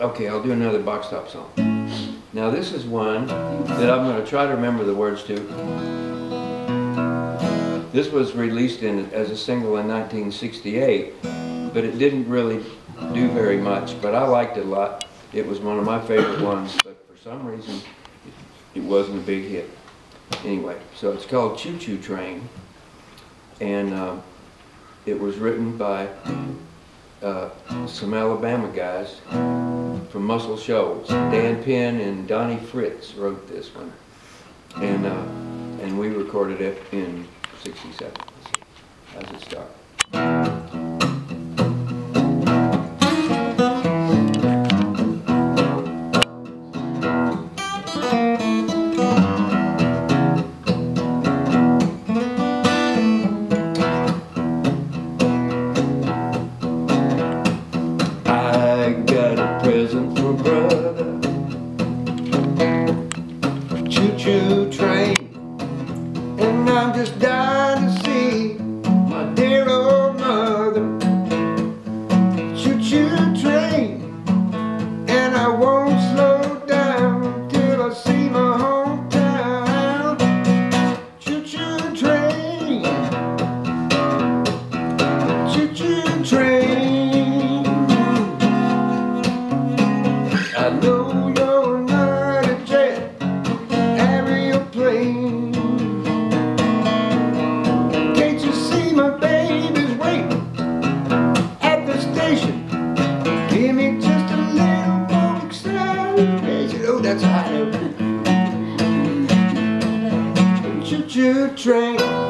Okay, I'll do another box top song. Now this is one that I'm gonna try to remember the words to. This was released in, as a single in 1968, but it didn't really do very much, but I liked it a lot. It was one of my favorite ones, but for some reason, it wasn't a big hit. Anyway, so it's called Choo Choo Train, and um, it was written by uh, some Alabama guys from Muscle Shoals. Dan Penn and Donnie Fritts wrote this one, and uh, and we recorded it in '67. How's it start? Brother. Choo-choo train. And I'm just dying I know you're not a jet, aeroplane. Can't you see my baby's waiting at the station? Give me just a little more acceleration. Oh, that's high. Choo-choo train.